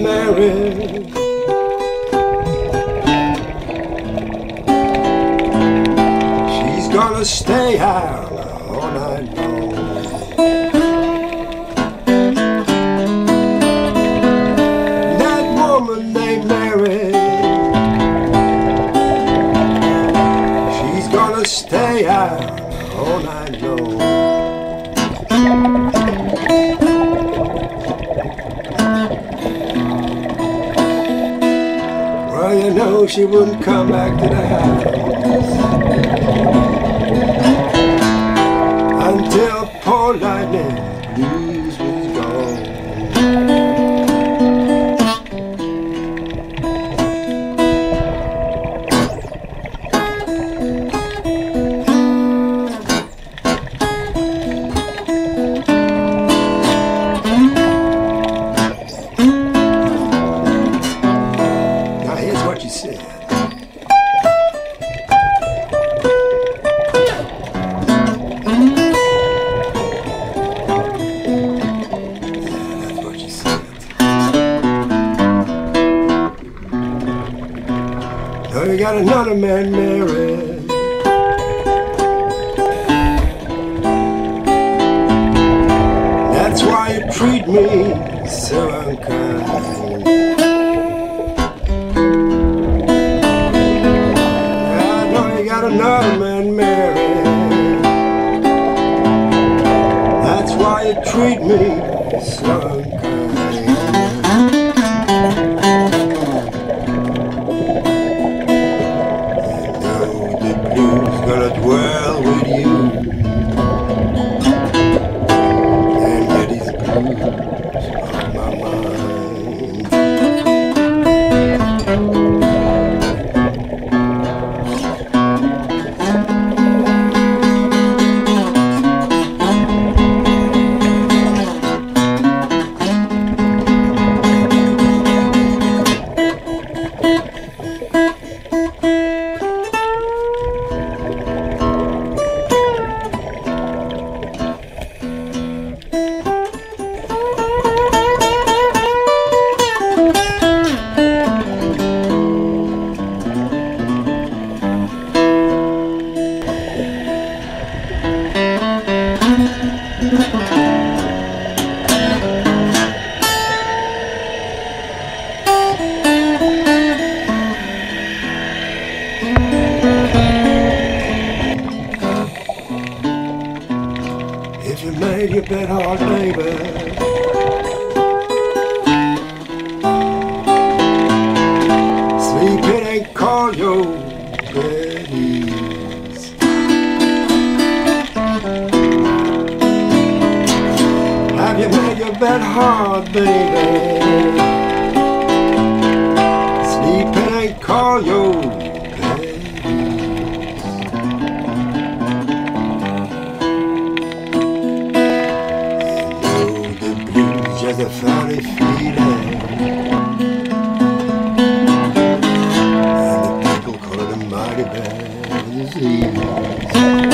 Mary. She's gonna stay out all night long. That woman named Mary, she's gonna stay out all night long. You know she wouldn't come back to the house You got another man married. That's why you treat me so unkind. I know you got another man married. That's why you treat me so unkind. If you made your bed hard, baby. Sleep in and call your bed. Have you made your bed hard, baby? Sleep in and call your just a funny feeling. And the people call it a mighty bad disease.